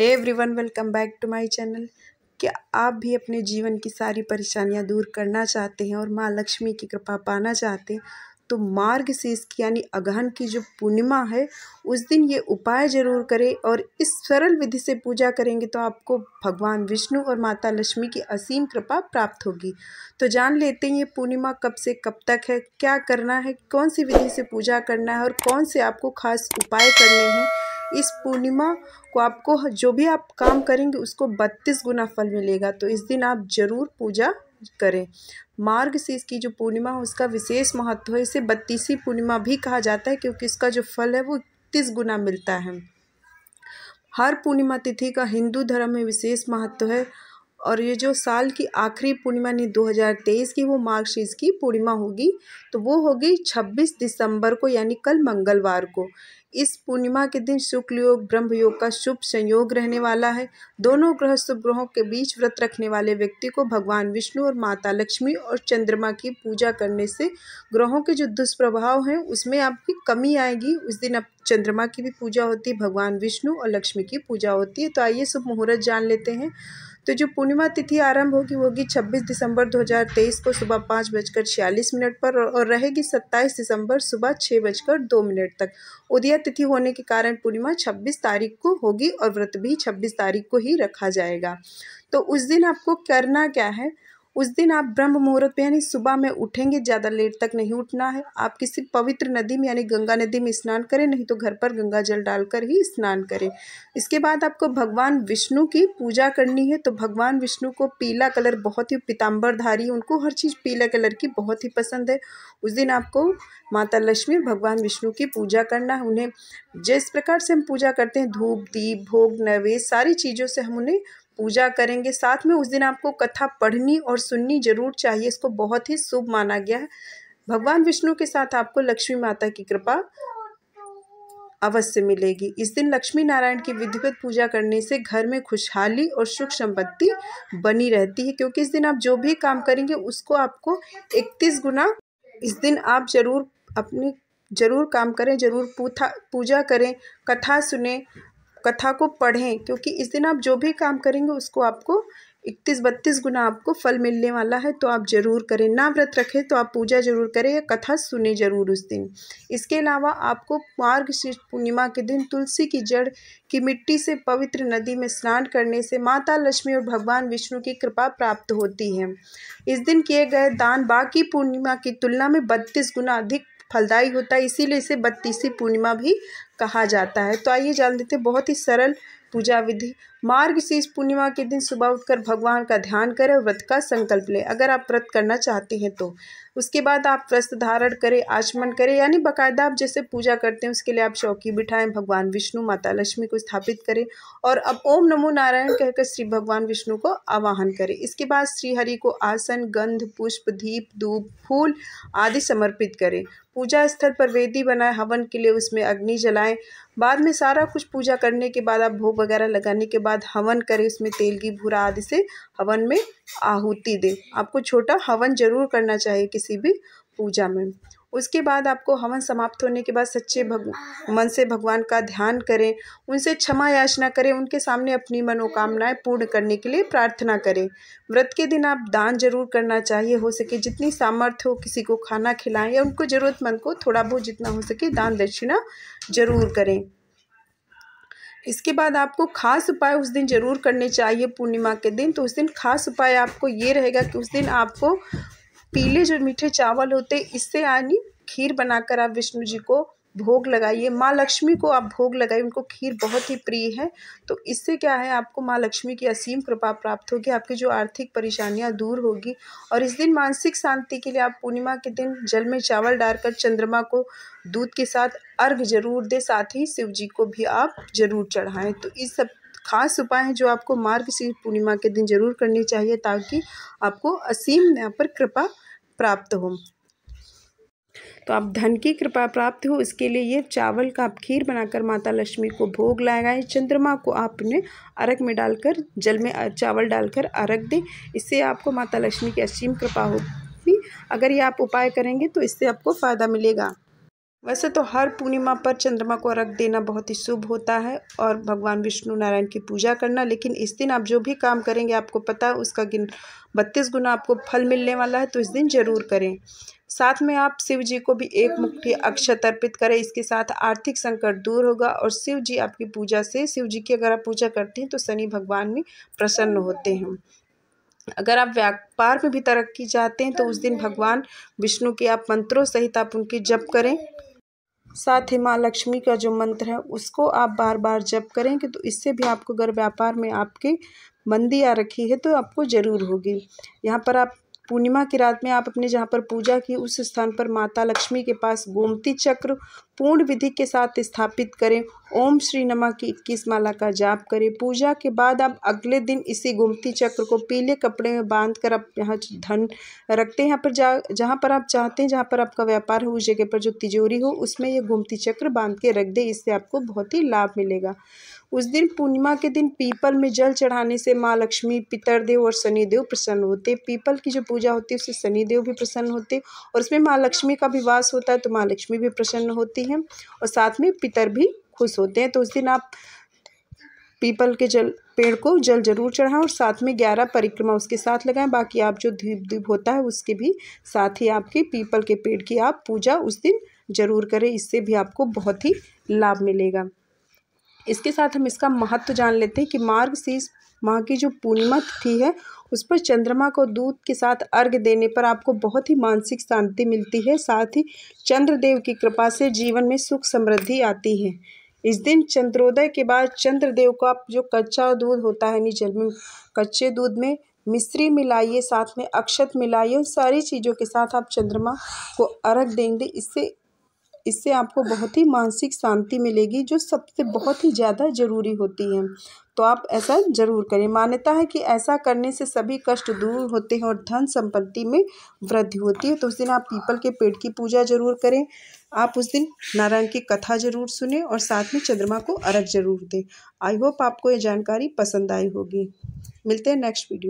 Everyone welcome back to my channel क्या आप भी अपने जीवन की सारी परेशानियाँ दूर करना चाहते हैं और माँ लक्ष्मी की कृपा पाना चाहते हैं? तो मार्ग शीर्ष की यानी अगहन की जो पूर्णिमा है, उस दिन ये उपाय ज़रूर करें और इस सरल विधि से पूजा करेंगे तो आपको भगवान विष्णु और माता लक्ष्मी की असीम कृपा प्राप्त होगी। तो जान लेते हैं ये पूर्णिमा कब से कब तक है, क्या करना है, कौन सी विधि से पूजा करना है और कौन से आपको खास उपाय करने हैं? इस पूर्णिमा को आपको जो भी आप काम करेंगे, उसको बत्तीस गुना फल मिलेगा। तो इस दिन आप ज़रूर पूजा करें। मार्ग से इसकी जो पूर्णिमा है, उसका विशेष महत्व है। इसे बत्तीसी पूर्णिमा भी कहा जाता है, क्योंकि इसका जो फल है, वो इकतीस गुना मिलता है। हर पूर्णिमा तिथि का हिंदू धर्म में विशेष महत्व है। और ये जो साल की आखिरी पूर्णिमा हज़ार तेईस की वो मार्गशीर्ष की पूर्णिमा होगी तो वो होगी छब्बीस दिसंबर को, यानी कल मंगलवार को। इस पूर्णिमा के दिन शुक्ल योग, ब्रह्म योग का शुभ संयोग रहने वाला है। दोनों ग्रह शुभ ग्रहों के बीच व्रत रखने वाले व्यक्ति को भगवान विष्णु और माता लक्ष्मी और चंद्रमा की पूजा करने से ग्रहों के जो दुष्प्रभाव हैं, उसमें आपकी कमी आएगी। उस दिन अब चंद्रमा की भी पूजा होती है, भगवान विष्णु और लक्ष्मी की पूजा होती है। तो आइए, शुभ मुहूर्त जान लेते हैं। तो जो पूर्णिमा तिथि आरंभ होगी, वो होगी छब्बीस दिसंबर 2023 को सुबह पाँच बजकर छियालीस मिनट पर और रहेगी सत्ताईस दिसंबर सुबह छः बजकर दो मिनट तक। उदया तिथि होने के कारण पूर्णिमा छब्बीस तारीख को होगी और व्रत भी छब्बीस तारीख को ही रखा जाएगा। तो उस दिन आपको करना क्या है? उस दिन आप ब्रह्म मुहूर्त में यानी सुबह में उठेंगे, ज़्यादा लेट तक नहीं उठना है। आप किसी पवित्र नदी में यानी गंगा नदी में स्नान करें, नहीं तो घर पर गंगा जल डालकर ही स्नान करें। इसके बाद आपको भगवान विष्णु की पूजा करनी है तो भगवान विष्णु को पीला कलर बहुत ही पिताम्बरधारी उनको हर चीज़ पीला कलर की बहुत ही पसंद है। उस दिन आपको माता लक्ष्मी भगवान विष्णु की पूजा करना है। उन्हें जिस प्रकार से हम पूजा करते हैं, धूप, दीप, भोग, नैवेद्य, सारी चीज़ों से हम उन्हें पूजा करेंगे। साथ में उस दिन आपको कथा पढ़नी और सुननी ज़रूर चाहिए। इसको बहुत ही शुभ माना गया है। भगवान विष्णु के साथ आपको लक्ष्मी माता की कृपा अवश्य मिलेगी। इस दिन लक्ष्मी नारायण की विधिवत पूजा करने से घर में खुशहाली और सुख संपत्ति बनी रहती है। क्योंकि इस दिन आप जो भी काम करेंगे, उसको आपको इकतीस गुना इस दिन आप ज़रूर अपनी, ज़रूर काम करें, ज़रूर पूथा, पूजा करें, कथा सुने कथा को पढ़ें, क्योंकि इस दिन आप जो भी काम करेंगे, उसको आपको इकतीस बत्तीस गुना आपको फल मिलने वाला है तो आप ज़रूर करें। ना व्रत रखें तो आप पूजा ज़रूर करें या कथा सुने ज़रूर उस दिन। इसके अलावा आपको मार्ग पूर्णिमा के दिन तुलसी की जड़ की मिट्टी से पवित्र नदी में स्नान करने से माता लक्ष्मी और भगवान विष्णु की कृपा प्राप्त होती है। इस दिन किए गए दान बाकी पूर्णिमा की तुलना में बत्तीस गुना अधिक फलदायी होता है, इसीलिए इसे बत्तीसी पूर्णिमा भी कहा जाता है। तो आइए जान लेते हैं, बहुत ही सरल पूजा विधि मार्ग शीर्ष पूर्णिमा के दिन सुबह उठकर भगवान का ध्यान करें और व्रत का संकल्प लें। अगर आप व्रत करना चाहते हैं तो। उसके बाद आप वस्त्र धारण करें, आचमन करें, यानी बाकायदा आप जैसे पूजा करते हैं, उसके लिए आप चौकी बिठाएँ, भगवान विष्णु, माता लक्ष्मी को स्थापित करें और अब ओम नमो नारायण कहकर श्री भगवान विष्णु को आवाहन करें। इसके बाद श्री हरि को आसन, गंध, पुष्प, दीप, धूप, फूल आदि समर्पित करें। पूजा स्थल पर वेदी बनाए, हवन के लिए उसमें अग्नि जलाएँ। बाद में सारा कुछ पूजा करने के बाद आप भोग वगैरह लगाने के बाद हवन करें, उसमें तेल की भूरा आदि से हवन में आहुति दें। आपको छोटा हवन ज़रूर करना चाहिए किसी भी पूजा में। उसके बाद आपको हवन समाप्त होने के बाद सच्चे भग, मन से भगवान का ध्यान करें, उनसे क्षमा याचना करें, उनके सामने अपनी मनोकामनाएँ पूर्ण करने के लिए प्रार्थना करें। व्रत के दिन आप दान ज़रूर करना चाहिए, हो सके जितनी सामर्थ्य हो, किसी को खाना खिलाएँ या उनको ज़रूरतमंद को थोड़ा बहुत जितना हो सके दान दक्षिणा ज़रूर करें। इसके बाद आपको खास उपाय उस दिन ज़रूर करने चाहिए पूर्णिमा के दिन। तो उस दिन खास उपाय आपको ये रहेगा कि उस दिन आपको पीले जो मीठे चावल होते इससे यानी खीर बनाकर आप विष्णु जी को भोग लगाइए। माँ लक्ष्मी को आप भोग लगाइए। उनको खीर बहुत ही प्रिय है। तो इससे क्या है, आपको माँ लक्ष्मी की असीम कृपा प्राप्त होगी। आपकी जो आर्थिक परेशानियाँ दूर होगी और इस दिन मानसिक शांति के लिए आप पूर्णिमा के दिन जल में चावल डालकर चंद्रमा को दूध के साथ अर्घ ज़रूर दे। साथ ही शिव जी को भी आप ज़रूर चढ़ाएँ। तो इस सब खास उपाय हैं जो आपको मार्ग शीर्ष पूर्णिमा के दिन ज़रूर करनी चाहिए ताकि आपको असीम यहाँ पर कृपा प्राप्त हो। तो आप धन की कृपा प्राप्त हो, इसके लिए ये चावल का आप खीर बनाकर माता लक्ष्मी को भोग लगाएँ। चंद्रमा को आपने अर्घ में डालकर, जल में चावल डालकर अर्घ दें। इससे आपको माता लक्ष्मी की असीम कृपा होगी। अगर ये आप उपाय करेंगे तो इससे आपको फ़ायदा मिलेगा। वैसे तो हर पूर्णिमा पर चंद्रमा को अर्घ देना बहुत ही शुभ होता है और भगवान विष्णु नारायण की पूजा करना, लेकिन इस दिन आप जो भी काम करेंगे, आपको पता है उसका गिन बत्तीस गुना आपको फल मिलने वाला है तो इस दिन ज़रूर करें। साथ में आप शिव जी को भी एक मुट्ठी अक्षत अर्पित करें। इसके साथ आर्थिक संकट दूर होगा और शिव जी आपकी पूजा से शिव जी की अगर आप पूजा करते हैं तो शनि भगवान भी प्रसन्न होते हैं। अगर आप व्यापार में भी तरक्की चाहते हैं तो उस दिन भगवान विष्णु के आप मंत्रों सहित आप उनकी जप करें। साथ ही माँ लक्ष्मी का जो मंत्र है उसको आप बार बार जप करेंगे तो इससे भी आपको अगर व्यापार में आपके मंदी आ रखी है तो आपको ज़रूर होगी। यहाँ पर आप पूर्णिमा की रात में आप अपने जहाँ पर पूजा की, उस स्थान पर माता लक्ष्मी के पास गोमती चक्र पूर्ण विधि के साथ स्थापित करें। ओम श्री नमा की इक्कीस माला का जाप करें। पूजा के बाद आप अगले दिन इसी गोमती चक्र को पीले कपड़े में बाँध कर आप यहाँ धन रखते हैं। यहाँ पर जा, जहाँ पर आप चाहते हैं, जहाँ पर आपका व्यापार हो, उस जगह पर जो तिजोरी हो, उसमें यह गोमती चक्र बाँध के रख दे। इससे आपको बहुत ही लाभ मिलेगा। उस दिन पूर्णिमा के दिन पीपल में जल चढ़ाने से माँ लक्ष्मी, पितरदेव और शनिदेव प्रसन्न होते। पीपल की जो पूजा होती है, उससे शनिदेव भी प्रसन्न होते और उसमें माँ लक्ष्मी का भी वास होता है तो माँ लक्ष्मी भी प्रसन्न होती हैं। और साथ में पितर भी खुश होते हैं। तो उस दिन आप पीपल के जल, पेड़ को जल ज़रूर चढ़ाएँ और साथ में ग्यारह परिक्रमा उसके साथ लगाएँ। बाकी आप जो द्वीप द्वीप होता है उसके भी साथ ही आपके पीपल के पेड़ की आप पूजा उस दिन ज़रूर करें। इससे भी आपको बहुत ही लाभ मिलेगा। इसके साथ हम इसका महत्व जान लेते हैं कि मार्ग शीर्ष माह की जो पूर्णिमा तिथि है, उस पर चंद्रमा को दूध के साथ अर्घ देने पर आपको बहुत ही मानसिक शांति मिलती है। साथ ही चंद्रदेव की कृपा से जीवन में सुख समृद्धि आती है। इस दिन चंद्रोदय के बाद चंद्रदेव को जो कच्चा दूध होता है नी जल में कच्चे दूध में मिश्री मिलाइए, साथ में अक्षत मिलाइए सारी चीज़ों के साथ आप चंद्रमा को अर्घ देंगे। इससे इससे आपको बहुत ही मानसिक शांति मिलेगी, जो सबसे बहुत ही ज़्यादा ज़रूरी होती है। तो आप ऐसा ज़रूर करें। मान्यता है कि ऐसा करने से सभी कष्ट दूर होते हैं और धन संपत्ति में वृद्धि होती है। तो उस दिन आप पीपल के पेड़ की पूजा ज़रूर करें। आप उस दिन नारायण की कथा ज़रूर सुने और साथ में चंद्रमा को अर्घ ज़रूर दें। आई होप आपको ये जानकारी पसंद आई होगी। मिलते हैं नेक्स्ट वीडियो